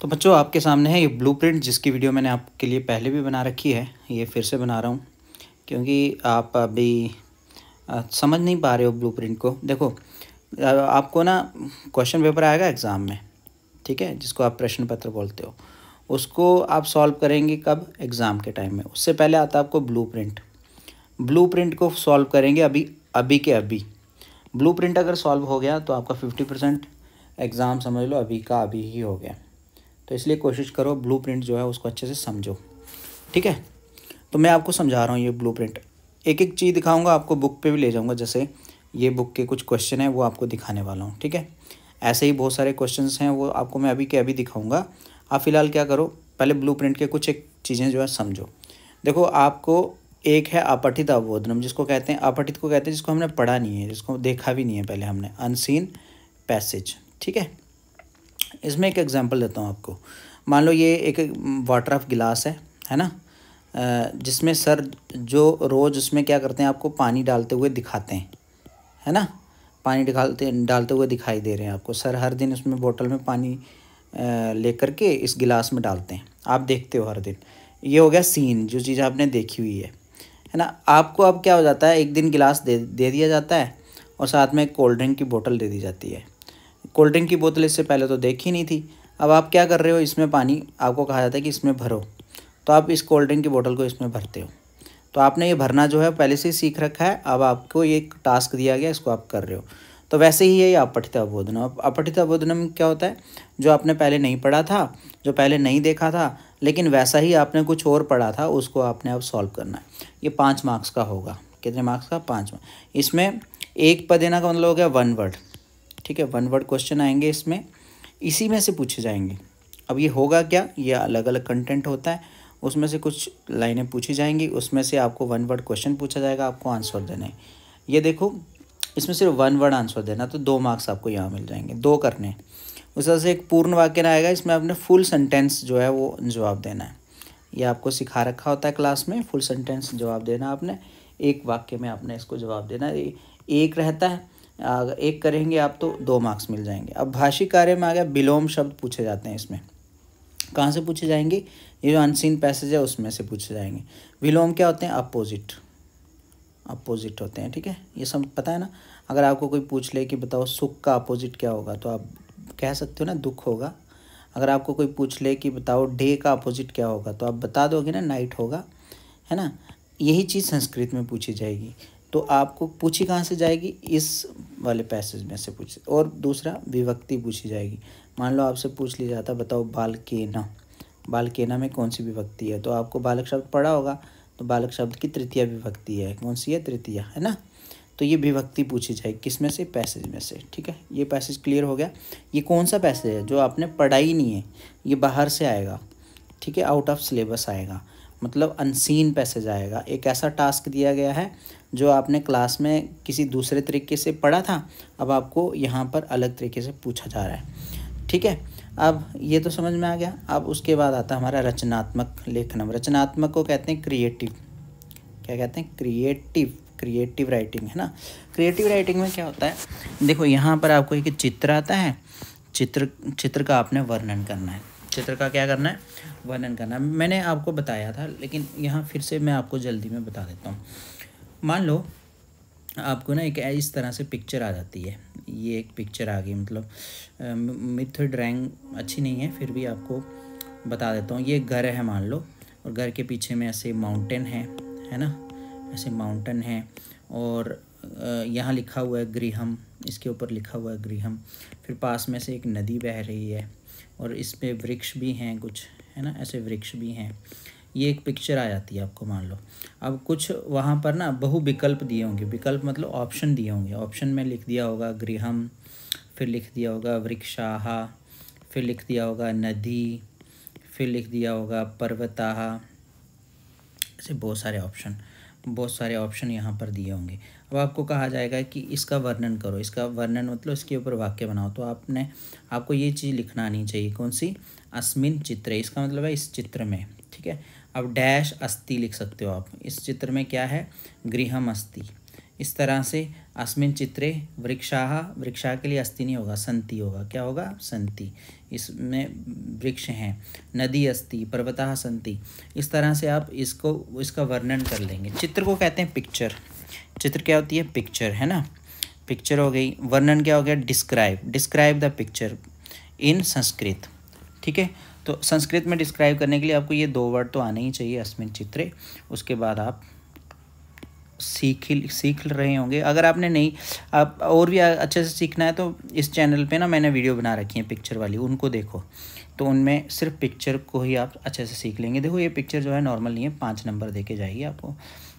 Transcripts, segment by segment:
तो बच्चों, आपके सामने है ये ब्लूप्रिंट जिसकी वीडियो मैंने आपके लिए पहले भी बना रखी है। ये फिर से बना रहा हूँ, क्योंकि आप अभी समझ नहीं पा रहे हो ब्लूप्रिंट को। देखो आपको ना क्वेश्चन पेपर आएगा एग्ज़ाम में, ठीक है, जिसको आप प्रश्न पत्र बोलते हो। उसको आप सॉल्व करेंगे कब? एग्ज़ाम के टाइम में। उससे पहले आता आपको ब्लू प्रिंट ब्लू प्रिंट को सॉल्व करेंगे अभी अभी के अभी। ब्लू प्रिंट अगर सॉल्व हो गया तो आपका फिफ्टी परसेंट एग्ज़ाम समझ लो, अभी का अभी ही हो गया। तो इसलिए कोशिश करो ब्लू जो है उसको अच्छे से समझो। ठीक है? तो मैं आपको समझा रहा हूँ ये ब्लू एक एक चीज़ दिखाऊँगा, आपको बुक पे भी ले जाऊँगा, जैसे ये बुक के कुछ क्वेश्चन हैं, वो आपको दिखाने वाला हूँ, ठीक है? ऐसे ही बहुत सारे क्वेश्चन हैं, वो आपको मैं अभी के अभी दिखाऊँगा। आप फ़िलहाल क्या करो, पहले ब्लू के कुछ एक चीज़ें जो है समझो। देखो, आपको एक है अपठित अवबोधनम जिसको कहते हैं, अपठित को कहते हैं, जिसको हमने पढ़ा नहीं है, जिसको देखा भी नहीं है पहले हमने अनसीन पैसेज ठीक है? इसमें एक एग्जांपल देता हूँ आपको। मान लो ये एक वाटर ऑफ़ गिलास है है ना? जिसमें सर जो रोज़ उसमें क्या करते हैं, आपको पानी डालते हुए दिखाते हैं, है ना? पानी डालते डालते हुए दिखाई दे रहे हैं आपको। सर हर दिन उसमें बोतल में पानी लेकर के इस गिलास में डालते हैं। आप देखते हो हर दिन। ये हो गया सीन जो चीज़ आपने देखी हुई है है ना? आपको अब क्या हो जाता है, एक दिन गिलास दे दे दिया जाता है और साथ में कोल्ड ड्रिंक की बोतल दे दी जाती है। कोल्ड ड्रिंक की बोतल इससे पहले तो देखी नहीं थी। अब आप क्या कर रहे हो? इसमें पानी आपको कहा जाता है कि इसमें भरो। तो आप इस कोल्ड ड्रिंक की बोतल को इसमें भरते हो। तो आपने ये भरना जो है, पहले से ही सीख रखा है। अब आपको ये टास्क दिया गया, इसको आप कर रहे हो। तो वैसे ही है ये अपठित अबोधनम अपठित में क्या होता है? जो आपने पहले नहीं पढ़ा था, जो पहले नहीं देखा था, लेकिन वैसा ही आपने कुछ और पढ़ा था, उसको आपने अब सॉल्व करना है। ये पाँच मार्क्स का होगा। कितने मार्क्स का? पाँच मार्क्स इसमें एक पद देना का मतलब हो गया वन वर्ड ठीक है वन वर्ड क्वेश्चन आएँगे इसमें। इसी में से पूछे जाएँगे। अब ये होगा क्या? ये अलग अलग कंटेंट होता है, उसमें से कुछ लाइनें पूछी जाएँगी, उसमें से आपको वन वर्ड क्वेश्चन पूछा जाएगा, आपको आंसर देना है। ये देखो, इसमें सिर्फ़ वन वर्ड आंसर देना तो दो मार्क्स आपको यहाँ मिल जाएँगे, दो करने उस तरह से एक पूर्ण वाक्य आएगा, इसमें आपने फुल सेंटेंस जो है वो जवाब देना है। ये आपको सिखा रखा होता है क्लास में फुल सेंटेंस जवाब देना आपने, एक वाक्य में आपने इसको जवाब देना एक रहता है एक करेंगे आप तो दो मार्क्स मिल जाएँगे। अब भाषी कार्य में आ गया विलोम शब्द पूछे जाते हैं इसमें। कहाँ से पूछे जाएँगे? ये जो अनसीन पैसेज है, उसमें से पूछे जाएँगे। विलोम क्या होते हैं? अपोजिट अपोजिट होते हैं, ठीक है? ये सब पता है ना? अगर आपको कोई पूछ ले कि बताओ, सुख का अपोजिट क्या होगा तो आप कह सकते हो ना, दुख होगा। अगर आपको कोई पूछ ले कि बताओ डे का अपोजिट क्या होगा तो आप बता दोगे ना नाइट होगा, है ना? यही चीज़ संस्कृत में पूछी जाएगी। तो आपको पूछी कहाँ से जाएगी? इस वाले पैसेज में से पूछ और दूसरा, विभक्ति पूछी जाएगी। मान लो आपसे पूछ लिया जाता, बताओ बाल केना बाल केना में कौन सी विभक्ति है? तो आपको बालक शब्द पढ़ा होगा तो बालक शब्द की तृतीय विभक्ति है। कौन सी है? तृतीय, है ना? तो ये विभक्ति पूछी जाएगी किसमें से? पैसेज में से, ठीक है? ये पैसेज क्लियर हो गया। ये कौन सा पैसेज है जो आपने पढ़ा ही नहीं है? ये बाहर से आएगा, ठीक है? आउट ऑफ़ सिलेबस आएगा। मतलब अनसीन पैसेज आएगा। एक ऐसा टास्क दिया गया है जो आपने क्लास में किसी दूसरे तरीके से पढ़ा था, अब आपको यहाँ पर अलग तरीके से पूछा जा रहा है। ठीक है? अब ये तो समझ में आ गया। अब उसके बाद आता है हमारा रचनात्मक लेखनम रचनात्मक को कहते हैं क्रिएटिव क्या कहते हैं? क्रिएटिव क्रिएटिव राइटिंग है ना? क्रिएटिव राइटिंग में क्या होता है? देखो, यहाँ पर आपको एक चित्र आता है। चित्र चित्र का आपने वर्णन करना है। चित्र का क्या करना है? वर्णन करना है। मैंने आपको बताया था, लेकिन यहाँ फिर से मैं आपको जल्दी में बता देता हूँ। मान लो, आपको ना एक इस तरह से पिक्चर आ जाती है। ये एक पिक्चर आ गई मतलब मिथ ड्राइंग अच्छी नहीं है, फिर भी आपको बता देता हूँ। ये घर है मान लो, और घर के पीछे में ऐसे माउंटेन है है ना? ऐसे माउंटेन है, और यहाँ लिखा हुआ है गृहम, इसके ऊपर लिखा हुआ है गृहम। फिर पास में से एक नदी बह रही है, और इस पर वृक्ष भी हैं कुछ, है ना? ऐसे वृक्ष भी हैं। ये एक पिक्चर आ जाती है आपको, मान लो। अब कुछ वहाँ पर ना बहु विकल्प दिए होंगे। विकल्प मतलब ऑप्शन दिए होंगे। ऑप्शन में लिख दिया होगा गृहम, फिर लिख दिया होगा वृक्षाहा फिर लिख दिया होगा नदी, फिर लिख दिया होगा पर्वताहा ऐसे बहुत सारे ऑप्शन बहुत सारे ऑप्शन यहाँ पर दिए होंगे। अब आपको कहा जाएगा कि इसका वर्णन करो। इसका वर्णन मतलब इसके ऊपर वाक्य बनाओ। तो आपने, आपको ये चीज़ लिखना आनी चाहिए। कौन सी? अस्मिन चित्र। इसका मतलब है इस चित्र में, ठीक है? अब डैश अस्थि लिख सकते हो आप। इस चित्र में क्या है? गृहम अस्थि इस तरह से अस्मिन चित्रे वृक्षाह वृक्षा के लिए अस्थि नहीं होगा, संति होगा। क्या होगा? संति। इसमें वृक्ष हैं। नदी अस्थि पर्वता संति। इस तरह से आप इसको, इसका वर्णन कर लेंगे। चित्र को कहते हैं पिक्चर चित्र क्या होती है? पिक्चर है ना? पिक्चर हो गई। वर्णन क्या हो गया? Describe describe the picture in Sanskrit. ठीक है? तो संस्कृत में डिस्क्राइब करने के लिए आपको ये दो वर्ड तो आने ही चाहिए, अस्मिन चित्रे। उसके बाद आप सीख सीख रहे होंगे। अगर आपने नहीं, आप और भी अच्छे से सीखना है तो इस चैनल पे ना मैंने वीडियो बना रखी है पिक्चर वाली, उनको देखो। तो उनमें सिर्फ़ पिक्चर को ही आप अच्छे से सीख लेंगे। देखो, ये पिक्चर जो है नॉर्मल नहीं है, पाँच नंबर दे के जाएगी आपको।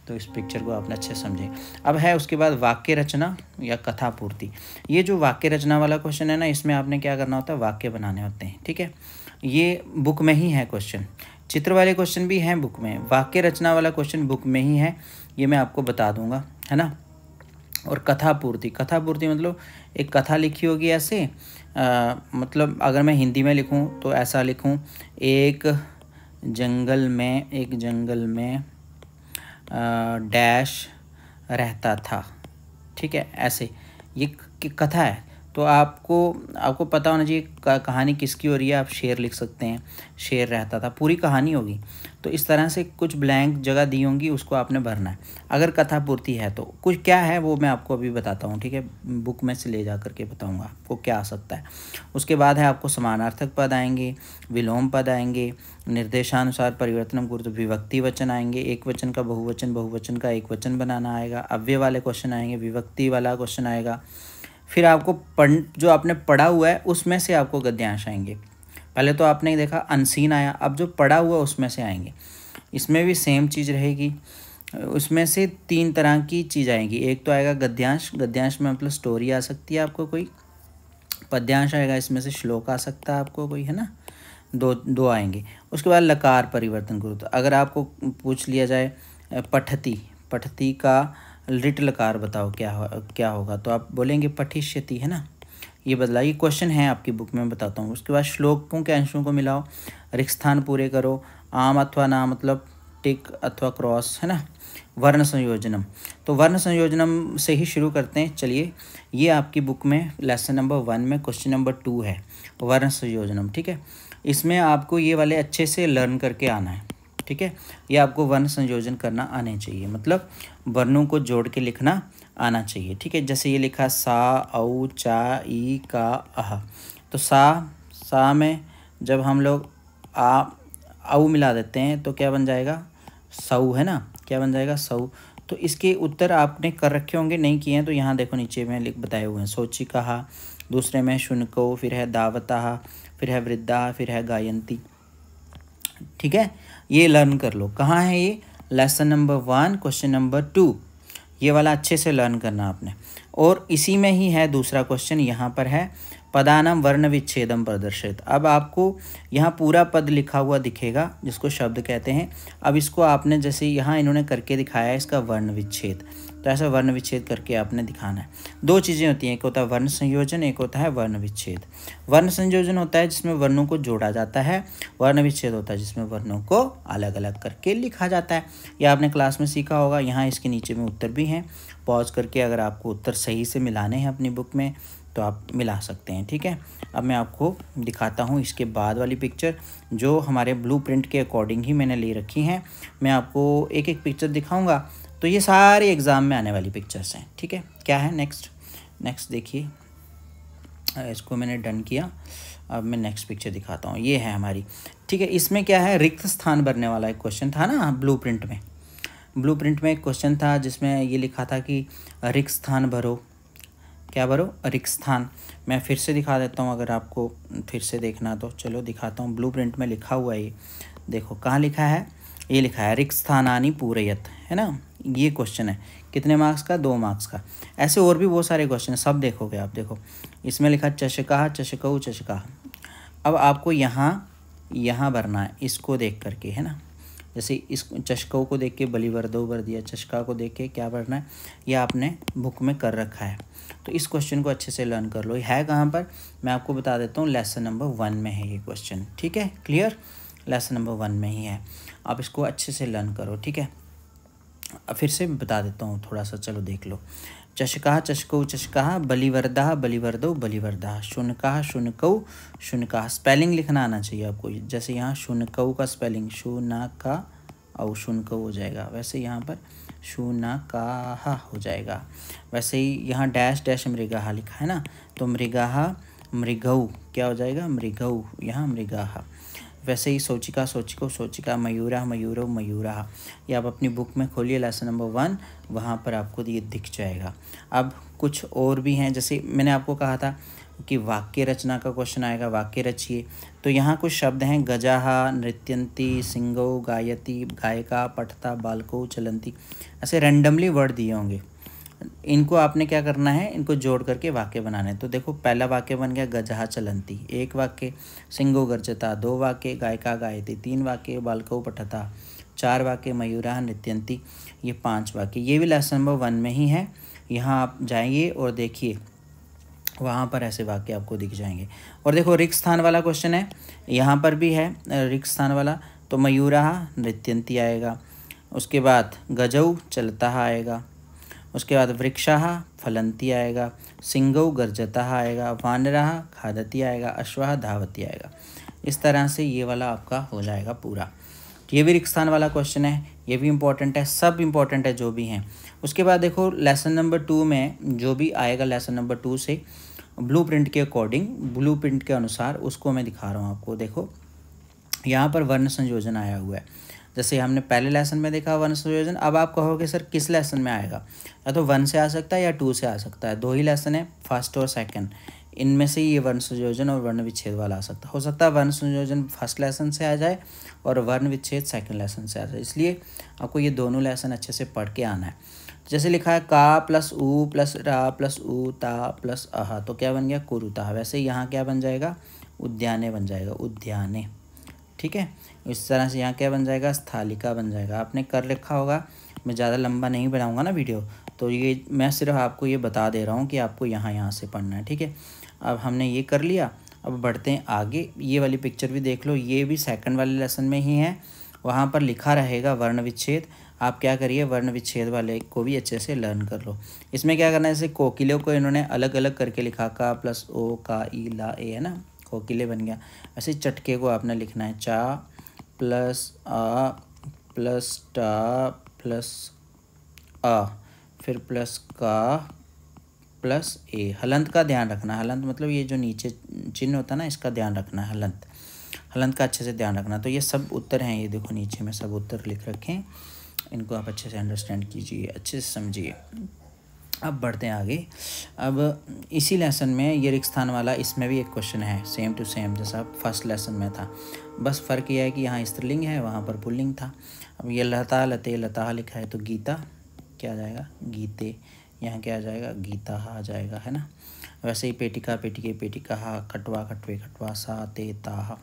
तो इस पिक्चर को आपने अच्छे समझे। अब है उसके बाद वाक्य रचना या कथा पूर्ति। ये जो वाक्य रचना वाला क्वेश्चन है ना, इसमें आपने क्या करना होता है? वाक्य बनाने होते हैं, ठीक है? ये बुक में ही है क्वेश्चन चित्र वाले क्वेश्चन भी हैं बुक में. वाक्य रचना वाला क्वेश्चन बुक में ही है. ये मैं आपको बता दूँगा है ना? और कथा पूर्ति कथा पूर्ति मतलब एक कथा लिखी होगी ऐसे आ, मतलब अगर मैं हिंदी में लिखूं तो ऐसा लिखूं एक जंगल में एक जंगल में डैश रहता था. ठीक है? ऐसे. ये कथा है. तो आपको आपको पता होना चाहिए कहानी किसकी हो रही है, आप शेर लिख सकते हैं, शेर रहता था, पूरी कहानी होगी। तो इस तरह से कुछ ब्लैंक जगह दी होंगी, उसको आपने भरना है। अगर कथा पूर्ति है तो कुछ क्या है वो मैं आपको अभी बताता हूँ, ठीक है? बुक में से ले जा करके बताऊँगा आपको क्या आ सकता है। उसके बाद है आपको समानार्थक पद आएँगे, विलोम पद आएँगे, निर्देशानुसार परिवर्तन गुरु तो विभक्ति वचन आएँगे, एक वचन का बहुवचन बहुवचन का एक वचन बनाना आएगा अव्य वाले क्वेश्चन आएँगे, विभक्ति वाला क्वेश्चन आएगा फिर आपको पढ़, जो आपने पढ़ा हुआ है, उसमें से आपको गद्यांश आएँगे। पहले तो आपने देखा, अनसीन आया, अब जो पढ़ा हुआ उसमें से आएँगे। इसमें भी सेम चीज़ रहेगी। उसमें से तीन तरह की चीज़ आएगी। एक तो आएगा गद्यांश। गद्यांश में मतलब स्टोरी आ सकती है आपको कोई। पद्यांश आएगा, इसमें से श्लोक आ सकता है आपको कोई, है ना? दो दो आएँगे। उसके बाद लकार परिवर्तन गुरु तो अगर आपको पूछ लिया जाए, पठती। पठती का लिट लकार बताओ क्या हो, क्या होगा? तो आप बोलेंगे पठिष्यति है ना? ये बदला ये क्वेश्चन है आपकी बुक में बताता हूँ। उसके बाद श्लोकों के अंशों को मिलाओ, रिक्स्थान पूरे करो, आम अथवा ना मतलब टिक अथवा क्रॉस, है ना? वर्ण संयोजनम। तो वर्ण संयोजनम से ही शुरू करते हैं। चलिए, ये आपकी बुक में लेसन नंबर वन में क्वेश्चन नंबर टू है, वर्ण संयोजनम, ठीक है? इसमें आपको ये वाले अच्छे से लर्न करके आना है। ठीक है? ये आपको वर्ण संयोजन करना आने चाहिए। मतलब वर्णों को जोड़ के लिखना आना चाहिए। ठीक है? जैसे ये लिखा, सा, औ, चा, ई, का, अह। तो सा सा में जब हम लोग आ, औ मिला देते हैं तो क्या बन जाएगा? सऊ, है ना? क्या बन जाएगा? सऊ। तो इसके उत्तर आपने कर रखे होंगे, नहीं किए हैं तो यहाँ देखो नीचे में लिख, बताए हुए हैं। सोची कहा दूसरे में शुनको, फिर है दावता, फिर है वृद्धा, फिर है गायंती। ठीक है? ये लर्न कर लो। कहाँ है ये? Lesson number one question number two ये वाला अच्छे से लर्न करना आपने। और इसी में ही है दूसरा क्वेश्चन यहाँ पर है, पदानम वर्ण विच्छेदम प्रदर्शित। अब आपको यहाँ पूरा पद लिखा हुआ दिखेगा, जिसको शब्द कहते हैं। अब इसको आपने जैसे यहाँ इन्होंने करके दिखाया है, इसका वर्ण विच्छेद। तो ऐसा वर्ण विच्छेद करके आपने दिखाना है। दो चीज़ें होती हैं, एक होता है वर्ण संयोजन, एक होता है वर्ण विच्छेद। वर्ण संयोजन होता है जिसमें वर्णों को जोड़ा जाता है। वर्ण विच्छेद होता है जिसमें वर्णों को अलग अलग करके लिखा जाता है। यह आपने क्लास में सीखा होगा, यहाँ इसके नीचे में उत्तर भी हैं। पॉज करके अगर आपको उत्तर सही से मिलाने हैं अपनी बुक में तो आप मिला सकते हैं, ठीक है? अब मैं आपको दिखाता हूँ इसके बाद वाली पिक्चर, जो हमारे ब्लू प्रिंट के अकॉर्डिंग ही मैंने ले रखी हैं। मैं आपको एक एक पिक्चर दिखाऊँगा तो ये सारे एग्ज़ाम में आने वाली पिक्चर्स हैं, ठीक है? क्या है? नेक्स्ट नेक्स्ट देखिए। इसको मैंने डन किया। अब मैं नेक्स्ट पिक्चर दिखाता हूँ। ये है हमारी, ठीक है? इसमें क्या है? रिक्त स्थान भरने वाला एक क्वेश्चन था ना ब्लू प्रिंट में। ब्लू प्रिंट में एक क्वेश्चन था जिसमें ये लिखा था कि रिक्त स्थान भरो। क्या भरो? रिक्त स्थान। मैं फिर से दिखा देता हूँ अगर आपको फिर से देखना तो। चलो, दिखाता हूँ। ब्लू प्रिंट में लिखा हुआ है ये। देखो, कहाँ लिखा है? ये लिखा है, रिक्त स्थानानी पूरयत, है ना? ये क्वेश्चन है। कितने मार्क्स का? दो मार्क्स का। ऐसे और भी बहुत सारे क्वेश्चन सब देखोगे आप, देखो। इसमें लिखा चशका चशकऊ चशका अब आपको यहाँ यहाँ भरना है। इसको देख करके, है ना? जैसे इस चशकों को देख के बलीवर दो भर दिया चशका को देख के क्या भरना है? यह आपने बुक में कर रखा है। तो इस क्वेश्चन को अच्छे से लर्न कर लो। है कहाँ पर? मैं आपको बता देता हूँ लेसन नंबर वन में है ये क्वेश्चन ठीक है? क्लियर लेसन नंबर वन में ही है। आप इसको अच्छे से लर्न करो। ठीक है? फिर से बता देता हूँ, थोड़ा सा चलो देख लो। चषका चषको चषका बलिवर्दा बलिवर्दो बलिवर्दा। शुनका शुनकौ शुनका। स्पेलिंग लिखना आना चाहिए आपको। जैसे यहाँ शुनकऊ का स्पेलिंग शु ना का और शुनकऊ हो जाएगा। वैसे यहाँ पर शु ना का हो जाएगा। वैसे ही यहाँ डैश डैश मृगाहा लिखा है ना? तो मृगाहा मृगऊ क्या हो जाएगा? मृगऊ यहाँ मृगाहा वैसे ही सोचिका, सोचिको, सोचिका, मयूरा, मयूरो, मयूरा। ये आप अपनी बुक में खोलिए लेसन नंबर वन वहाँ पर आपको ये दिख जाएगा। अब कुछ और भी हैं, जैसे मैंने आपको कहा था कि वाक्य रचना का क्वेश्चन आएगा, वाक्य रचिए। तो यहाँ कुछ शब्द हैं, गजाहा, नृत्यंती, सिंगो, गायती, गायिका, पठता, बालको, चलंती। ऐसे रैंडमली वर्ड दिए होंगे। इनको आपने क्या करना है? इनको जोड़ करके वाक्य बनाने तो देखो, पहला वाक्य बन गया गजहा चलंती। एक वाक्य, सिंगो गर्जता। दो वाक्य, गायिका गायती। तीन वाक्य, बालको पठता। चार वाक्य मयूरा नृत्यंती। ये पाँच वाक्य। ये भी लेसन नंबर वन में ही है। यहाँ आप जाइए और देखिए। वहाँ पर ऐसे वाक्य आपको दिख जाएँगे। और देखो, रिक्त स्थान वाला क्वेश्चन है। यहाँ पर भी है, रिक्त स्थान वाला। तो मयूरा नृत्यंती आएगा। उसके बाद गजऊ चलता आएगा। उसके बाद वृक्षा फलंती आएगा, सिंगौ गर्जता आएगा, वानरा खादती आएगा अश्वाह धावती आएगा। इस तरह से ये वाला आपका हो जाएगा पूरा। ये भी रिक्स्थान वाला क्वेश्चन है, ये भी इम्पोर्टेंट है, सब इम्पोर्टेंट है जो भी हैं। उसके बाद देखो लेसन नंबर टू में जो भी आएगा लेसन नंबर टू से ब्लू प्रिंट के अकॉर्डिंग ब्लू प्रिंट के अनुसार उसको मैं दिखा रहा हूँ आपको। देखो, यहाँ पर वर्ण संयोजन आया हुआ है। जैसे हमने पहले लेसन में देखा वन संयोजन, अब आप कहोगे, सर, किस लेसन में आएगा? या तो वन से आ सकता है या टू से आ सकता है। दो ही लेसन है फ़र्स्ट और सेकंड इनमें से ये वर्ण संयोजन और वर्ण विच्छेद वाला आ सकता है। सकता है वर्ण संयोजन फ़र्स्ट लेसन से आ जाए और वर्ण विच्छेद सेकंड लेसन से आ जाए। इसलिए आपको ये दोनों लेसन अच्छे से पढ़ के आना है। जैसे लिखा है, का प्लस ऊ प्लस रा प्लस ऊ ता प्लस अहा तो क्या बन गया? कुरुता वैसे यहाँ क्या बन जाएगा? उद्याने बन जाएगा। उद्याने। ठीक है? इस तरह से यहाँ क्या बन जाएगा? स्थालिका बन जाएगा। आपने कर लिखा होगा। मैं ज़्यादा लंबा नहीं बनाऊँगा ना वीडियो। तो ये, मैं सिर्फ़ आपको ये बता दे रहा हूँ कि आपको यहाँ यहाँ से पढ़ना है, ठीक है? अब हमने ये कर लिया। अब बढ़ते हैं आगे। ये वाली पिक्चर भी देख लो। ये भी सेकंड वाले लेसन में ही है। वहाँ पर लिखा रहेगा वर्ण विच्छेद। आप क्या करिए? वर्ण विच्छेद वाले को भी अच्छे से लर्न कर लो। इसमें क्या करना है? जैसे कोकिलों को इन्होंने अलग अलग करके लिखा। का प्लस ओ का ई ला, ए, है ना? कोकिले बन गया। ऐसे चटके को आपने लिखना है। चा प्लस आ, प्लस टा, प्लस आ फिर प्लस का, प्लस ए। हलंत का ध्यान रखना। हलंत मतलब ये जो नीचे चिन्ह होता है ना, इसका ध्यान रखना, हलंत। हलंत का अच्छे से ध्यान रखना। तो ये सब उत्तर हैं, ये देखो नीचे में सब उत्तर लिख रखें इनको आप अच्छे से अंडरस्टैंड कीजिए, अच्छे से समझिए। अब बढ़ते हैं आगे। अब इसी लेसन में ये रिक्स्थान वाला, इसमें भी एक क्वेश्चन है सेम टू सेम जैसा फ़र्स्ट लेसन में था। बस फ़र्क यह है कि यहाँ स्त्रीलिंग है, वहाँ पर पुल्लिंग था। अब ये लता लते लता लिखा है तो गीता, क्या आ जाएगा? गीते। यहाँ क्या आ जाएगा? गीता आ जाएगा, है ना? वैसे ही पेटिका, पेटिके, पेटिका, हा कटवा कटवे कटवा सा, ते, ता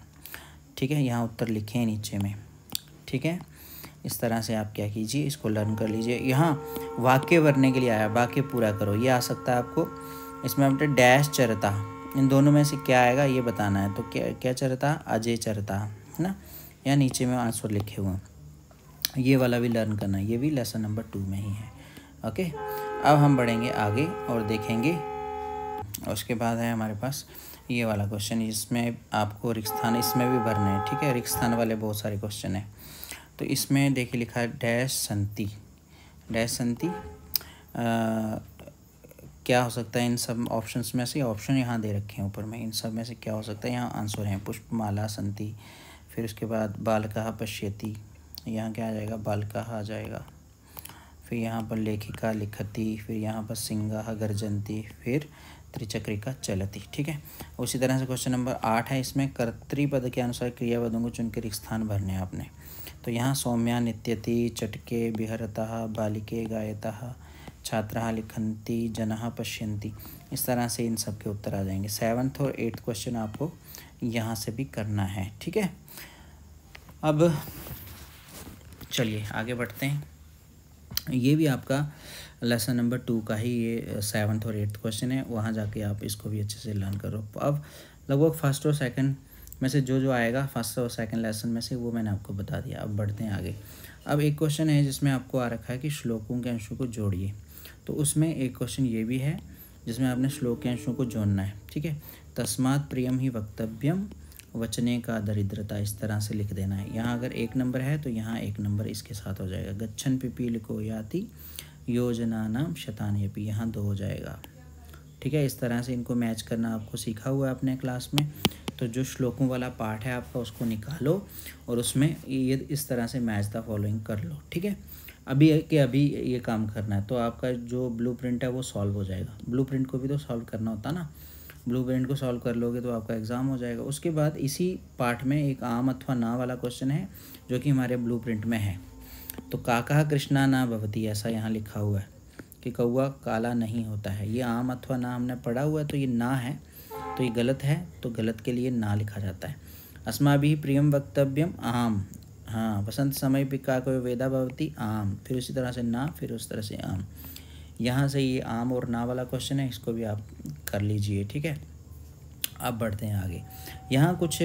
ठीक है, यहाँ उत्तर लिखे हैं नीचे में। ठीक है? इस तरह से आप क्या कीजिए, इसको लर्न कर लीजिए। यहाँ वाक्य भरने के लिए आया, वाक्य पूरा करो। ये आ सकता है आपको। इसमें अपने डैश चरता इन दोनों में से क्या आएगा, ये बताना है। तो क्या क्या चरता? अजय चरता, है ना? या नीचे में आंसर लिखे हुए हैं। ये वाला भी लर्न करना है, ये भी लेसन नंबर टू में ही है। ओके अब हम बढ़ेंगे आगे और देखेंगे। उसके बाद है हमारे पास ये वाला क्वेश्चन इसमें आपको रिक्स्थान, इसमें भी भरना है, ठीक है? रिक्स्थान वाले बहुत सारे क्वेश्चन हैं। तो इसमें देखिए लिखा है डैश संति डैश संति क्या हो सकता है इन सब ऑप्शंस में से? ऑप्शन यहाँ दे रखे हैं ऊपर में। इन सब में से क्या हो सकता है? यहाँ आंसर हैं। पुष्पमाला, संति, फिर उसके बाद बालका पश्यति। यहाँ क्या आ जाएगा? बालका आ जाएगा। फिर यहाँ पर लेखिका, लिखती, फिर यहाँ पर सिंगा, गर्जंती, फिर त्रिचक्रिका, चलती। ठीक है? उसी तरह से क्वेश्चन नंबर आठ है इसमें। कर्तृपद के अनुसार क्रियापदों को चुन के स्थान भरने आपने। तो यहाँ सौम्या, नित्यति, चटके, बिहरता, बालिके, गायता छात्रा लिखंती जन पश्यंती इस तरह से इन सब के उत्तर आ जाएँगे। सेवन्थ और एट्थ क्वेश्चन आपको यहाँ से भी करना है, ठीक है? अब चलिए, आगे बढ़ते हैं। ये भी आपका लेसन नंबर टू का ही ये सेवन्थ और एट्थ क्वेश्चन है। वहाँ जाके आप इसको भी अच्छे से लर्न करो। अब लगभग फ़र्स्ट और सेकंड में से जो जो आएगा फ़र्स्ट और सेकंड लेसन में से, वो मैंने आपको बता दिया। अब बढ़ते हैं आगे। अब एक क्वेश्चन है जिसमें आपको आ रखा है कि श्लोकों के अंशों को जोड़िए। तो उसमें एक क्वेश्चन ये भी है, जिसमें आपने श्लोक के अंशों को जोड़ना है, ठीक है? तस्मात प्रियम ही वक्तव्यम वचने का दरिद्रता इस तरह से लिख देना है। यहाँ अगर एक नंबर है तो यहाँ एक नंबर इसके साथ हो जाएगा। गच्छन पिपील को याति योजना नाम शतानयपी, यहाँ दो हो जाएगा। ठीक है? इस तरह से इनको मैच करना आपको सीखा हुआ है अपने क्लास में। तो जो श्लोकों वाला पार्ट है आपका, उसको निकालो और उसमें ये इस तरह से मैच द फॉलोइंग कर लो, ठीक है? अभी के अभी ये काम करना है तो आपका जो ब्लू प्रिंट है वो सॉल्व हो जाएगा। ब्लू प्रिंट को भी तो सॉल्व करना होता ना। ब्लू प्रिंट को सॉल्व कर लोगे तो आपका एग्ज़ाम हो जाएगा। उसके बाद इसी पार्ट में एक आम अथवा ना वाला क्वेश्चन है, जो कि हमारे ब्लू प्रिंट में है। तो काका कृष्णा ना भवती, ऐसा यहाँ लिखा हुआ है कि कौआ काला नहीं होता है। ये आम अथवा ना हमने पढ़ा हुआ है तो ये ना है तो ये गलत है तो गलत के लिए ना लिखा जाता है। अस्मा भी प्रियम वक्तव्यम आम हाँ वसंत समय पिका को वेदा भवती? आम। फिर उसी तरह से ना, फिर उस तरह से आम। यहाँ से ये आम और ना वाला क्वेश्चन है, इसको भी आप कर लीजिए, ठीक है? अब बढ़ते हैं आगे। यहाँ कुछ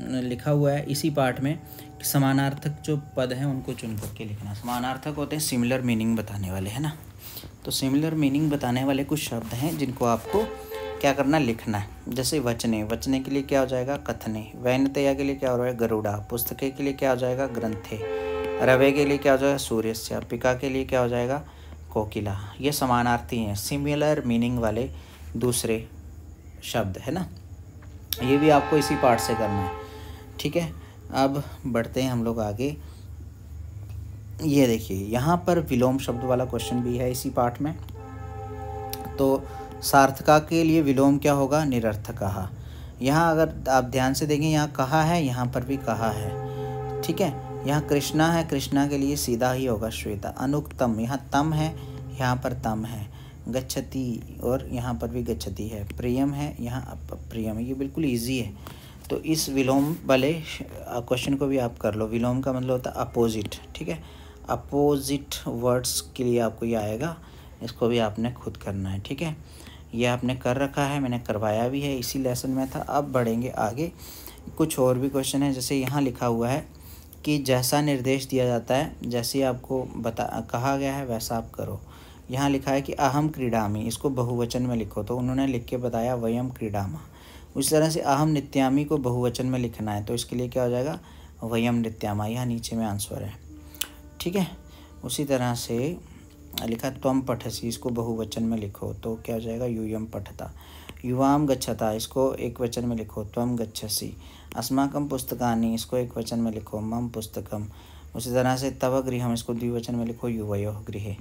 लिखा हुआ है इसी पार्ट में समानार्थक जो पद हैं, उनको चुन करके लिखना। समानार्थक होते हैं सिमिलर मीनिंग बताने वाले, है ना? तो सिमिलर मीनिंग बताने वाले कुछ शब्द हैं, जिनको आपको क्या करना है? लिखना है। जैसे वचने। वचने के लिए क्या हो जाएगा? कथने। वैनतया के लिए क्या हो रहा है? गरुड़ा। पुस्तके के लिए क्या हो जाएगा? ग्रंथे। रवे के लिए क्या हो जाएगा? सूर्य पिका के लिए क्या हो जाएगा? कोकिला। ये समानार्थी हैं। सिमिलर मीनिंग वाले दूसरे शब्द, है ना? ये भी आपको इसी पार्ट से करना है। ठीक है? अब बढ़ते हैं हम लोग आगे। ये देखिए, यहाँ पर विलोम शब्द वाला क्वेश्चन भी है इसी पार्ट में। तो सार्थका के लिए विलोम क्या होगा? निरर्थकहा यहाँ अगर आप ध्यान से देखें, यहाँ कहा है, यहाँ पर भी कहा है। ठीक है? यहाँ कृष्णा है, कृष्णा के लिए सीधा ही होगा श्वेता। अनुक्तम, यहाँ तम है, यहाँ पर तम है। गच्छति, और यहाँ पर भी गच्छति है। प्रियम है, यहाँ प्रियम। है ये बिल्कुल ईजी है। तो इस विलोम वाले क्वेश्चन को भी आप कर लो। विलोम का मतलब होता है अपोजिट ठीक है? अपोजिट वर्ड्स के लिए आपको ये आएगा। इसको भी आपने खुद करना है। ठीक है? ये आपने कर रखा है, मैंने करवाया भी है, इसी लेसन में था। अब बढ़ेंगे आगे। कुछ और भी क्वेश्चन है, जैसे यहाँ लिखा हुआ है कि जैसा निर्देश दिया जाता है, जैसे आपको बता, कहा गया है, वैसा आप करो। यहाँ लिखा है कि अहम क्रीडामी, इसको बहुवचन में लिखो तो उन्होंने लिख के बताया वयम क्रीडामा। उस तरह से अहम नित्यामी को बहुवचन में लिखना है तो इसके लिए क्या हो जाएगा? वयम नित्यामा, यह नीचे में आंसर है। ठीक है? उसी तरह से लिखा त्वम पठसी। इसको बहुवचन में लिखो तो क्या हो जाएगा? यूयम पठता। युवाम गच्छता। इसको एक वचन में लिखो त्वम गच्छसी। अस्माकम पुस्तकानी, इसको एक वचन में लिखो, मम पुस्तकम। उसी तरह से तव गृहम, इसको द्विवचन में लिखो, युवयो गृह।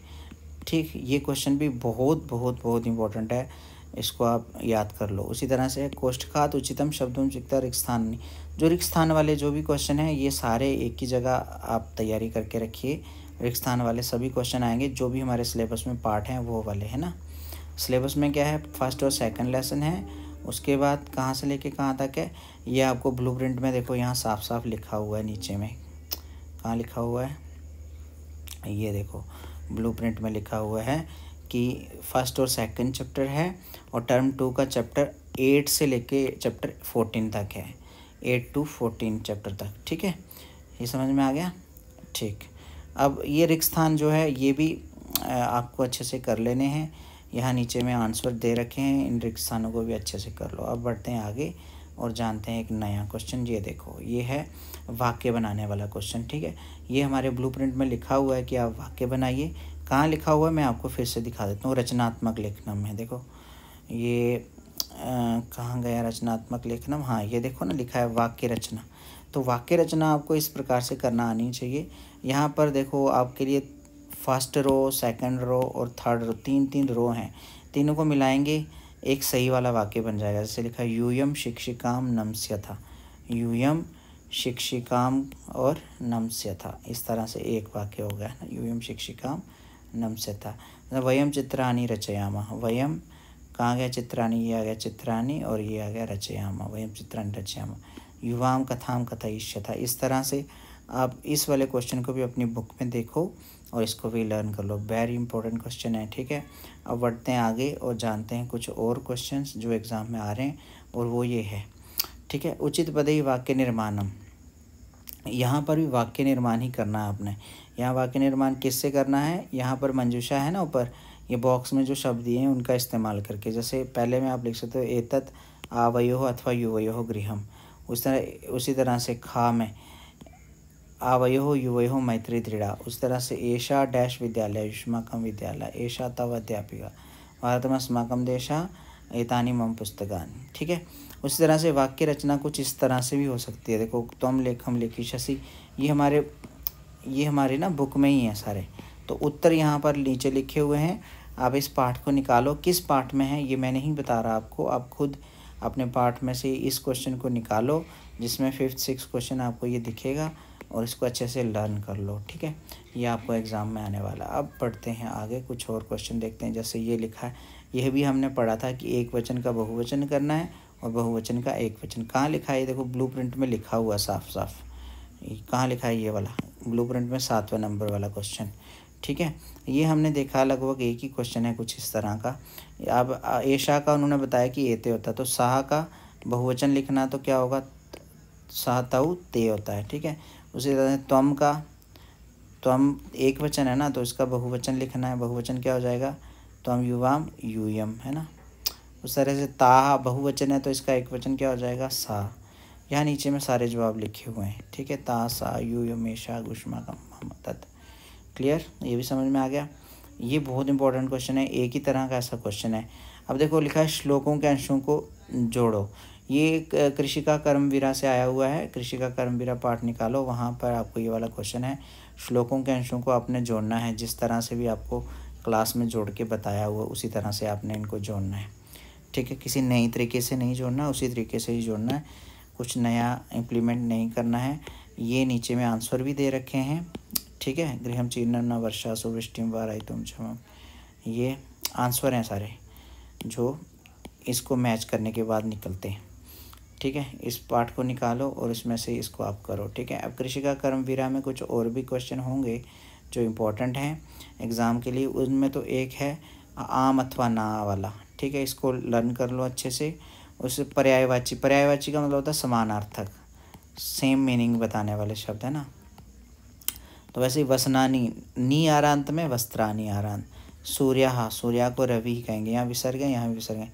ठीक, ये क्वेश्चन भी बहुत बहुत बहुत इंपॉर्टेंट है। इसको आप याद कर लो। उसी तरह से कोष्ठखात उचितम शब्दों चिकता रिक्स्थान। जो रिक्स्थान वाले जो भी क्वेश्चन हैं, ये सारे एक ही जगह आप तैयारी करके रखिए। रिक्त स्थान वाले सभी क्वेश्चन आएँगे, जो भी हमारे सिलेबस में पार्ट हैं, वो वाले, है ना? सिलेबस में क्या है? फ़र्स्ट और सेकंड लेसन है। उसके बाद कहाँ से लेके कहाँ तक है? ये आपको ब्लूप्रिंट में देखो, यहाँ साफ़ साफ़ लिखा हुआ है नीचे में। कहाँ लिखा हुआ है? ये देखो ब्लूप्रिंट में लिखा हुआ है कि फ़र्स्ट और सेकंड चैप्टर है और टर्म टू का चैप्टर एट से लेके चैप्टर फोर्टीन तक है। एट टू फोर्टीन चैप्टर तक, ठीक है? ये समझ में आ गया? ठीक। अब ये रिक्त स्थान जो है, ये भी आपको अच्छे से कर लेने हैं। यहाँ नीचे में आंसर दे रखे हैं, इन रिक्त स्थानों को भी अच्छे से कर लो। अब बढ़ते हैं आगे और जानते हैं एक नया क्वेश्चन ये देखो, ये है वाक्य बनाने वाला क्वेश्चन ठीक है? ये हमारे ब्लूप्रिंट में लिखा हुआ है कि आप वाक्य बनाइए। कहाँ लिखा हुआ है, मैं आपको फिर से दिखा देता हूँ, रचनात्मक लेखनम है, देखो। ये कहाँ गया रचनात्मक लेखनम? हाँ ये देखो ना, लिखा है वाक्य रचना। तो वाक्य रचना आपको इस प्रकार से करना आनी चाहिए। यहाँ पर देखो, आपके लिए फ़र्स्ट रो सेकंड रो और थर्ड रो तीन तीन रो हैं। तीनों को मिलाएँगे, एक सही वाला वाक्य बन जाएगा। जैसे लिखा, यूयम शिक्षिकाम नमस्य था यूयम शिक्षिकाम और नमस्य था इस तरह से एक वाक्य हो गया ना यूयम शिक्षिकाम नमस्य था मतलब वयम चित्राणी रचयामा। वयम, कहाँ गया चित्रानी ये आ गया चित्रानी और ये आ गया रचयामा। वयम चित्राणी रचयामा। युवाम कथाम कथयिष्यथा इस तरह से आप इस वाले क्वेश्चन को भी अपनी बुक में देखो और इसको भी लर्न कर लो। वेरी इंपॉर्टेंट क्वेश्चन है, ठीक है? अब बढ़ते हैं आगे और जानते हैं कुछ और क्वेश्चंस जो एग्ज़ाम में आ रहे हैं और वो ये है, ठीक है? उचित पदई वाक्य निर्माणम। यहाँ पर भी वाक्य निर्माण ही करना है आपने। यहाँ वाक्य निर्माण किससे करना है? यहाँ पर मंजूषा है ना ऊपर? ये बॉक्स में जो शब्द दिए हैं उनका इस्तेमाल करके। जैसे पहले में आप लिख सकते हो, एतत आवयो अथवा युवयो गृहम। उस तरह, उसी तरह से खा में, आवयो युवयो मैत्री दृढ़ा। उस तरह से ऐशा डैश विद्यालय युष्माकम विद्यालय ऐशा तव अध्यापिका। भारतम अस्माकम देशा, एतानी मम पुस्तकानी। ठीक है? उसी तरह से वाक्य रचना कुछ इस तरह से भी हो सकती है। देखो तुम लेखम लेखी शशि, ये हमारे ये हमारे ना बुक में ही है सारे। तो उत्तर यहाँ पर नीचे लिखे हुए हैं। आप इस पाठ को निकालो। किस पाठ में है, ये मैं नहीं बता रहा आपको। आप खुद अपने पार्ट में से इस क्वेश्चन को निकालो, जिसमें फिफ्थ सिक्स क्वेश्चन आपको ये दिखेगा और इसको अच्छे से लर्न कर लो, ठीक है? ये आपको एग्ज़ाम में आने वाला अब पढ़ते हैं आगे, कुछ और क्वेश्चन देखते हैं। जैसे ये लिखा है, यह भी हमने पढ़ा था कि एक वचन का बहुवचन करना है और बहुवचन का एक वचन। कहाँ लिखा है? देखो ब्लू प्रिंट में लिखा हुआ साफ़ साफ़ कहाँ लिखा है ये वाला? ब्लू प्रिंट में सातवें नंबर वाला क्वेश्चन ठीक है? ये हमने देखा लगभग एक ही क्वेश्चन है कुछ इस तरह का। अब ऐशा का उन्होंने बताया कि एते होता है। तो साह का बहुवचन लिखना तो क्या होगा? साह तऊ ते होता है, ठीक है? उसी तरह त्वम का, त्वम एक वचन है ना तो इसका बहुवचन लिखना है। बहुवचन क्या हो जाएगा? त्वम युवाम यूयम, है ना? उस तरह से ता बहुवचन है तो इसका एक वचन क्या हो जाएगा? सा। यहाँ नीचे में सारे जवाब लिखे हुए हैं, ठीक है? ता, सा यू यमेशा गुष्मा कम तत् क्लियर ये भी समझ में आ गया। ये बहुत इंपॉर्टेंट क्वेश्चन है, एक ही तरह का ऐसा क्वेश्चन है। अब देखो, लिखा है, श्लोकों के अंशों को जोड़ो। ये कृषि का कर्मवीरा से आया हुआ है। कृषि का कर्मवीरा पाठ निकालो, वहाँ पर आपको ये वाला क्वेश्चन है। श्लोकों के अंशों को आपने जोड़ना है, जिस तरह से भी आपको क्लास में जोड़ के बताया हुआ, उसी तरह से आपने इनको जोड़ना है। ठीक है, किसी नई तरीके से नहीं जोड़ना, उसी तरीके से ही जोड़ना है। कुछ नया इम्प्लीमेंट नहीं करना है। ये नीचे में आंसर भी दे रखे हैं। ठीक है? गृहम चीर्ण न वर्षा सुवृष्टि वाराई तुम क्षम ये आंसर हैं सारे, जो इसको मैच करने के बाद निकलते हैं। ठीक है? इस पाठ को निकालो और इसमें से इसको आप करो। ठीक है? अब कृषि का कर्म विरा में कुछ और भी क्वेश्चन होंगे जो इम्पोर्टेंट हैं। एग्ज़ाम के लिए उनमें तो एक है, आम अथवा ना वाला। ठीक है? इसको लर्न कर लो अच्छे से। उस पर्यायवाची पर्यायवाची का मतलब होता है समानार्थक। सेम मीनिंग बताने वाले शब्द है ना? तो वैसे ही वसनानी, नी आरांत में, वस्त्रानी आरांत। सूर्या सूर्या को रवि कहेंगे। यहाँ विसर्ग है, यहाँ भी विसर्ग है।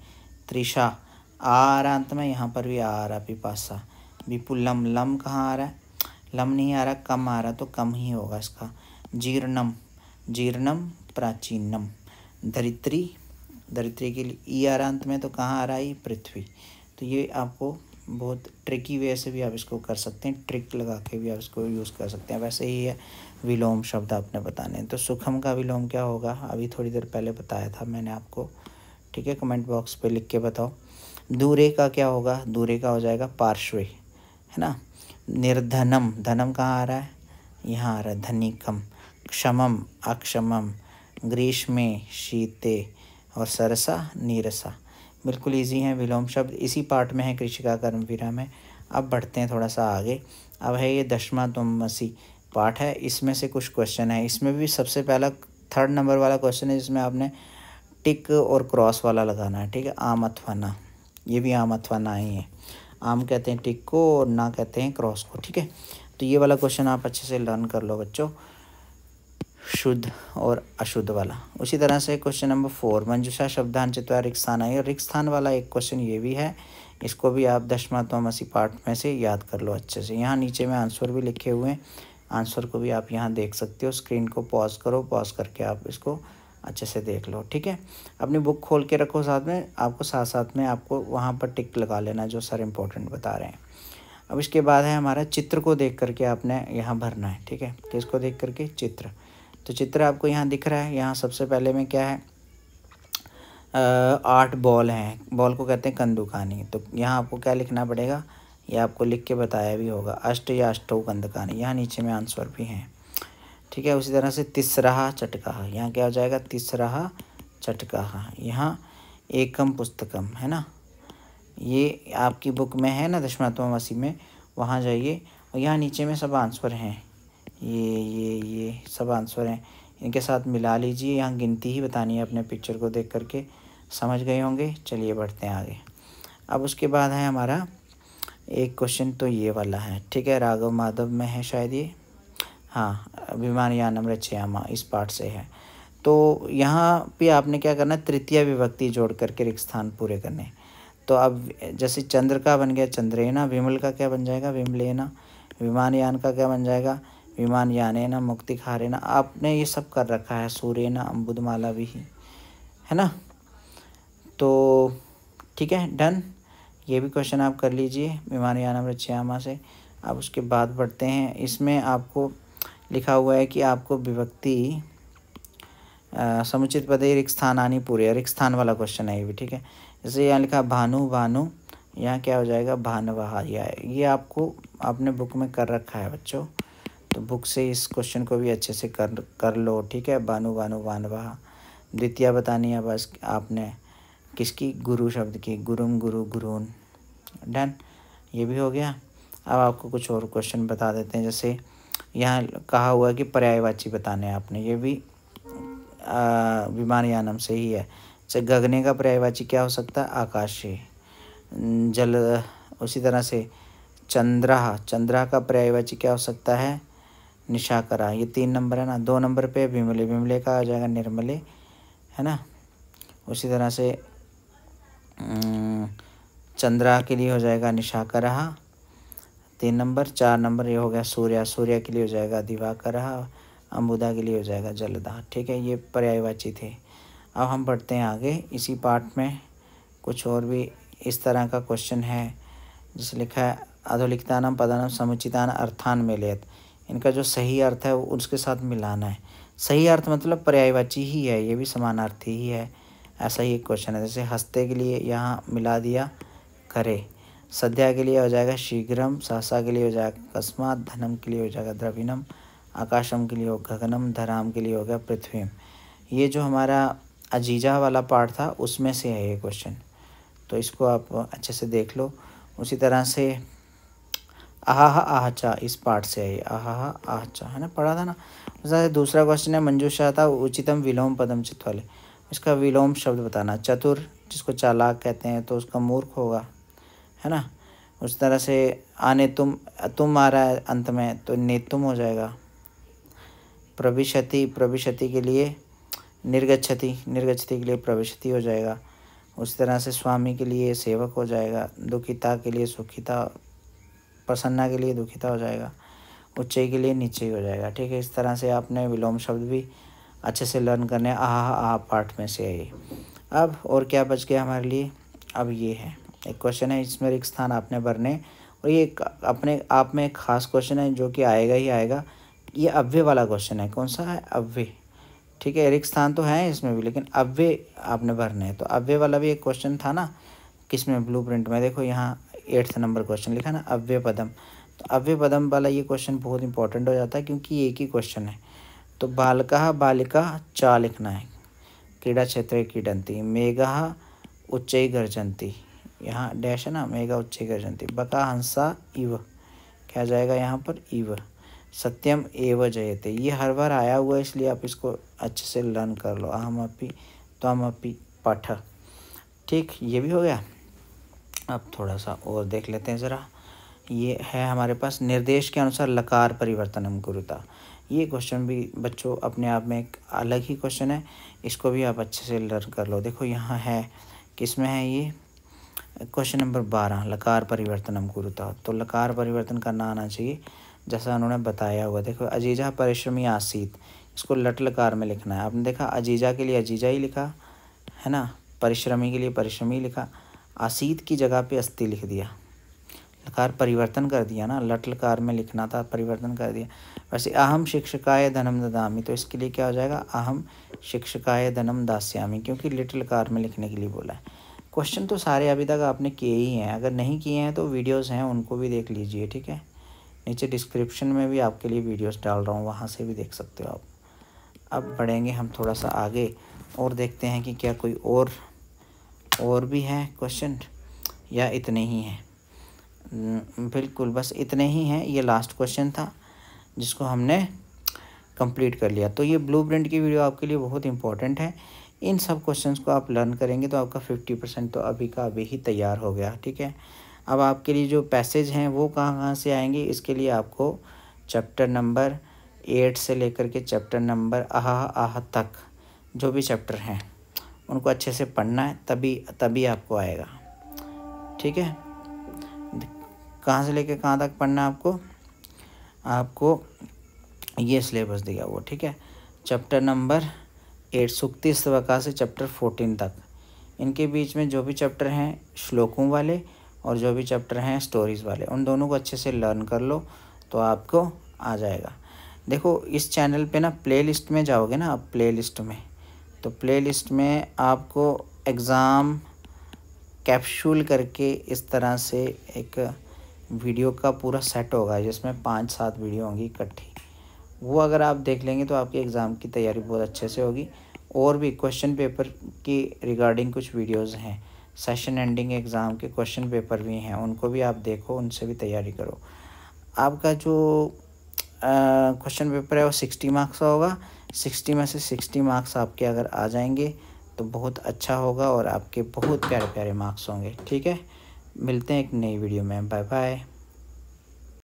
त्रिषा आरांत में, यहाँ पर भी आ रहा पिपासा। विपुलम लम कहाँ आ रहा है? लम नहीं आ रहा, कम आ रहा तो कम ही होगा इसका। जीर्णम जीर्णम, प्राचीनम। धरित्री धरित्री के लिए ई आ रहा अंत में तो कहाँ आ रहा है? पृथ्वी। तो ये आपको बहुत ट्रिकी वे से भी आप इसको कर सकते हैं। ट्रिक लगा के भी आप इसको यूज़ कर सकते हैं। वैसे ही है विलोम शब्द आपने बताने हैं। तो सुखम का विलोम क्या होगा? अभी थोड़ी देर पहले बताया था मैंने आपको। ठीक है कमेंट बॉक्स पे लिख के बताओ। दूरे का क्या होगा? दूरे का हो जाएगा पार्श्वे, है ना? निर्धनम, धनम कहाँ आ रहा है? यहाँ आ रहा है, धनिकम। क्षमम, अक्षमम। ग्रीष्मे, शीते और सरसा, नीरसा। बिल्कुल इजी है, विलोम शब्द। इसी पार्ट में है कृषिका कर्म विरा में। अब बढ़ते हैं थोड़ा सा आगे। अब है ये दशमा तुमसी पार्ट है, इसमें से कुछ क्वेश्चन है। इसमें भी सबसे पहला थर्ड नंबर वाला क्वेश्चन है, जिसमें आपने टिक और क्रॉस वाला लगाना है, ठीक है? आम अथवा ना। ये भी आम अथवा ना ही है। आम कहते हैं टिक को और ना कहते हैं क्रॉस को, ठीक है? तो ये वाला क्वेश्चन आप अच्छे से लर्न कर लो बच्चों। शुद्ध और अशुद्ध वाला। उसी तरह से क्वेश्चन नंबर फोर मंजुषा शब्दान चित्वा रिक स्थान आई और रिक स्थान वाला एक क्वेश्चन ये भी है, इसको भी आप दशमात्मसी पार्ट में से याद कर लो अच्छे से। यहाँ नीचे में आंसर भी लिखे हुए हैं। आंसर को भी आप यहाँ देख सकते हो। स्क्रीन को पॉज करो, पॉज करके आप इसको अच्छे से देख लो, ठीक है? अपनी बुक खोल के रखो साथ में, आपको साथ साथ में आपको वहाँ पर टिक लगा लेना जो सर इम्पोर्टेंट बता रहे हैं। अब इसके बाद है हमारा चित्र को देख करके आपने यहाँ भरना है, ठीक है? किसको देख करके चित्र। तो चित्र आपको यहाँ दिख रहा है। यहाँ सबसे पहले में क्या है? आठ बॉल हैं। बॉल को कहते हैं कंदुकानी। तो यहाँ आपको क्या लिखना पड़ेगा? ये आपको लिख के बताया भी होगा। अष्ट या अष्टो कंदकानी यहाँ नीचे में आंसर भी हैं। ठीक है, उसी तरह से तिसरा चटका, यहाँ क्या हो जाएगा? तिसरा चटका, यहाँ एकम पुस्तकम, है ना? ये आपकी बुक में है ना, दशमात्मवासी में? वहाँ जाइए, और यहाँ नीचे में सब आंसर हैं। ये ये ये सब आंसर हैं। इनके साथ मिला लीजिए, यहाँ गिनती ही बतानी है अपने पिक्चर को देख करके। समझ गए होंगे? चलिए बढ़ते हैं आगे। अब उसके बाद है हमारा एक क्वेश्चन तो ये वाला है। ठीक है, राघव माधव में है शायद ये? हाँ अभिमान या नम्र चयामा इस पार्ट से है। तो यहाँ पे आपने क्या करना है? तृतीय विभक्ति जोड़ करके रिक्त स्थान पूरे करने। तो अब जैसे चंद्र का बन गया, चंद्रेना, विमल का क्या बन जाएगा? विमलेना। विमानयान का क्या बन जाएगा? विमान याने ना मुक्ति खारे ना आपने ये सब कर रखा है सूर्य ना अम्बुदमाला भी है ना? तो ठीक है, डन। ये भी क्वेश्चन आप कर लीजिए विमान याना रच्यामा से। अब उसके बाद बढ़ते हैं। इसमें आपको लिखा हुआ है कि आपको विभक्ति समुचित पदे रिक्त स्थान आनी पूरे रिक्त स्थान वाला क्वेश्चन है ये भी, ठीक है? जैसे यहाँ लिखा, भानु भानु, यहाँ क्या हो जाएगा? भानवाहा ये आपको आपने बुक में कर रखा है बच्चों। तो बुक से इस क्वेश्चन को भी अच्छे से कर कर लो, ठीक है? बानु बानु बानवा द्वितीय बतानी है बस आपने। किसकी? गुरु शब्द की। गुरुम, गुरु, गुरुन। डन, ये भी हो गया। अब आपको कुछ और क्वेश्चन बता देते हैं, जैसे यहाँ कहा हुआ है कि पर्यायवाची बताने हैं आपने, ये भी विमानयानम से ही है। जैसे गगने का पर्यायवाची क्या हो सकता है? आकाश जल, उसी तरह से चंद्रा चंद्रा का पर्यायवाची क्या हो सकता है? निशाकरा, ये तीन नंबर है ना? दो नंबर पे विमले विमले का आ जाएगा निर्मले, है ना? उसी तरह से चंद्रा के लिए हो जाएगा निशाकरा तीन नंबर, चार नंबर, ये हो गया सूर्य। सूर्य के लिए हो जाएगा दिवाकर अम्बुदा के लिए हो जाएगा जलदा। ठीक है, ये पर्यायवाची थे। अब हम बढ़ते हैं आगे। इसी पार्ट में कुछ और भी इस तरह का क्वेश्चन है, जिसे लिखा है अधोलिखितानम पदानम समुचितान अर्थान मेलेत इनका जो सही अर्थ है, वो उसके साथ मिलाना है। सही अर्थ मतलब पर्यायवाची ही है, ये भी समानार्थी ही है। ऐसा ही एक क्वेश्चन है, जैसे हस्ते के लिए यहाँ मिला दिया करे। सद्या के लिए हो जाएगा शीघ्रम, सहसा के लिए हो जाएगा अकस्मात, धनम के लिए हो जाएगा द्रविनम आकाशम के लिए हो गगनम धराम के लिए हो गया पृथ्वी ये जो हमारा अजीजा वाला पार्ट था, उसमें से है ये क्वेश्चन तो इसको आप अच्छे से देख लो। उसी तरह से आहा आहचा इस पार्ट से है आहा आहचा, है ना? पढ़ा था ना? दूसरा क्वेश्चन है, मंजूषा था, उचितम विलोम पदम चित्त वाले इसका विलोम शब्द बताना, चतुर, जिसको चालाक कहते हैं तो उसका मूर्ख होगा। है ना? उस तरह से आने तुम तुम आ रहा है अंत में तो नेतुम हो जाएगा। प्रविशति प्रविशति के लिए निर्गछति निर्गछति के लिए प्रविशति हो जाएगा। उस तरह से स्वामी के लिए सेवक हो जाएगा, दुखिता के लिए सुखिता, प्रसन्ना के लिए दुखिता हो जाएगा, उच्चय के लिए नीचे ही जाएगा, ठीक है? इस तरह से आपने विलोम शब्द भी अच्छे से लर्न करने, आह आह पार्ट में से है अब और क्या बच गया हमारे लिए? अब ये है। एक क्वेश्चन है, इसमें एक स्थान आपने भरने। और ये अपने आप में एक खास क्वेश्चन है, जो कि आएगा ही आएगा। ये अव्य वाला क्वेश्चन है। कौन सा है? अव्य ठीक है एक स्थान तो है इसमें भी, लेकिन अव्य आपने भरने हैं। तो अव्य वाला भी एक क्वेश्चन था ना, किसमें? ब्लू प्रिंट में। देखो, यहाँ एट्थ नंबर क्वेश्चन लिखा ना अव्य पदम। तो अव्य पदम वाला ये क्वेश्चन बहुत इंपॉर्टेंट हो जाता है, क्योंकि एक ही क्वेश्चन है। तो बालका, बालिका, चा लिखना है। क्रीड़ा क्षेत्र की क्रीडंती मेघा, उच्च गर्जंती। यहाँ डैश है ना मेघा उच्च गर्जंती बका हंसा इव, क्या जाएगा यहाँ पर? इव। सत्यम एव जयते। ये हर बार आया हुआ है, इसलिए आप इसको अच्छे से लर्न कर लो। अहम अपी, त्वम अपी, पठ। ठीक, ये भी हो गया। अब थोड़ा सा और देख लेते हैं ज़रा। ये है हमारे पास निर्देश के अनुसार लकार परिवर्तनम गुरुता ये क्वेश्चन भी बच्चों अपने आप में एक अलग ही क्वेश्चन है। इसको भी आप अच्छे से लर्न कर लो। देखो यहाँ है, किसमें है ये? क्वेश्चन नंबर बारह, लकार परिवर्तन परिवर्तनम गुरुता तो लकार परिवर्तन करना आना चाहिए। जैसा उन्होंने बताया हुआ, देखो, अजीजा परिश्रमी आसीत। इसको लट लकार में लिखना है। आपने देखा, अजीजा के लिए अजीजा ही लिखा, है ना? परिश्रमी के लिए परिश्रमी लिखा। आसीत की जगह पे अस्थि लिख दिया। लकार परिवर्तन कर दिया ना? लट लकार में लिखना था, परिवर्तन कर दिया। वैसे अहम शिक्षकाय धनम ददामी तो इसके लिए क्या हो जाएगा? अहम शिक्षकाय धनम दास्यामी, क्योंकि लिट लकार में लिखने के लिए बोला है। क्वेश्चन तो सारे अभी तक आपने किए ही हैं। अगर नहीं किए हैं तो वीडियोस हैं, उनको भी देख लीजिए, ठीक है? नीचे डिस्क्रिप्शन में भी आपके लिए वीडियोस डाल रहा हूँ, वहाँ से भी देख सकते हो आप। अब बढ़ेंगे हम थोड़ा सा आगे और देखते हैं कि क्या कोई और और भी हैं क्वेश्चन या इतने ही हैं? बिल्कुल, बस इतने ही हैं, ये लास्ट क्वेश्चन था, जिसको हमने कंप्लीट कर लिया। तो ये ब्लू की वीडियो आपके लिए बहुत इंपॉर्टेंट है। इन सब क्वेश्चंस को आप लर्न करेंगे तो आपका फिफ्टी परसेंट तो अभी का अभी ही तैयार हो गया, ठीक है? अब आपके लिए जो पैसेज हैं वो कहाँ कहाँ से आएँगे? इसके लिए आपको चैप्टर नंबर एट से लेकर के चैप्टर नंबर आह आह तक जो भी चैप्टर हैं, उनको अच्छे से पढ़ना है, तभी तभी आपको आएगा, ठीक है? कहाँ से लेकर कहाँ तक पढ़ना है आपको? आपको ये सिलेबस दिया वो ठीक है? चैप्टर नंबर एट सुक्ति स्तवका से चैप्टर फोर्टीन तक। इनके बीच में जो भी चैप्टर हैं, श्लोकों वाले और जो भी चैप्टर हैं स्टोरीज़ वाले, उन दोनों को अच्छे से लर्न कर लो तो आपको आ जाएगा। देखो, इस चैनल पे ना प्लेलिस्ट में जाओगे ना आप प्लेलिस्ट में तो प्लेलिस्ट में आपको एग्ज़ाम कैप्सूल करके इस तरह से एक वीडियो का पूरा सेट होगा, जिसमें पाँच सात वीडियो होंगी इकट्ठी। वो अगर आप देख लेंगे तो आपकी एग्ज़ाम की तैयारी बहुत अच्छे से होगी। और भी क्वेश्चन पेपर की रिगार्डिंग कुछ वीडियोस हैं। सेशन एंडिंग एग्ज़ाम के क्वेश्चन पेपर भी हैं, उनको भी आप देखो, उनसे भी तैयारी करो। आपका जो क्वेश्चन पेपर है वो सिक्सटी मार्क्स का होगा। सिक्सटी में से सिक्सटी मार्क्स आपके अगर आ जाएँगे तो बहुत अच्छा होगा और आपके बहुत प्यारे प्यारे मार्क्स होंगे। ठीक है? मिलते हैं एक नई वीडियो में। Bye bye